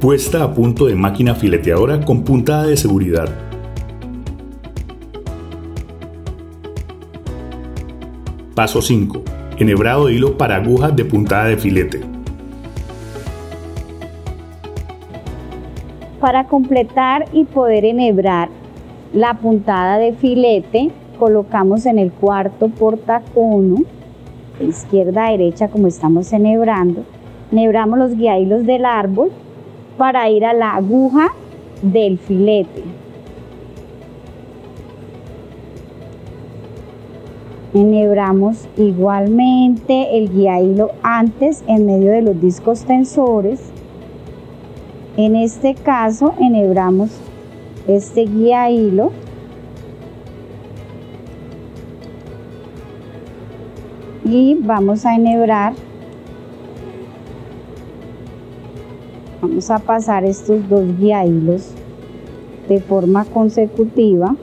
Puesta a punto de máquina fileteadora con puntada de seguridad. Paso 5. Enhebrado de hilo para agujas de puntada de filete. Para completar y poder enhebrar la puntada de filete, colocamos en el cuarto portacono, izquierda a derecha como estamos enhebrando, enhebramos los guiahilos del árbol para ir a la aguja del filete. Enhebramos igualmente el guiahilo antes en medio de los discos tensores. En este caso enhebramos este guiahilo y vamos a enhebrar vamos a pasar estos dos guiahilos de forma consecutiva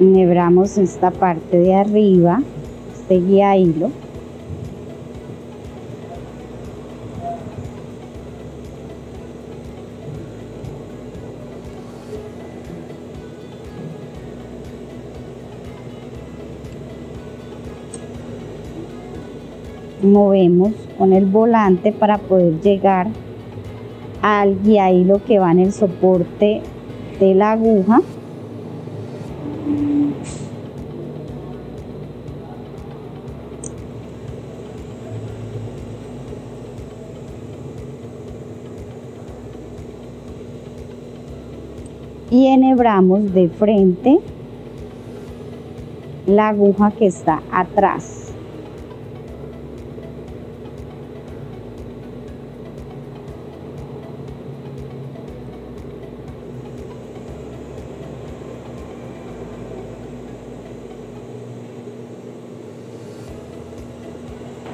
enhebramos esta parte de arriba, este guía hilo. Movemos con el volante para poder llegar al guía hilo que va en el soporte de la aguja. Y enhebramos de frente la aguja que está atrás.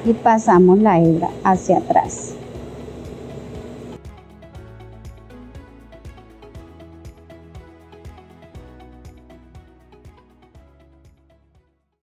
Y pasamos la hebra hacia atrás.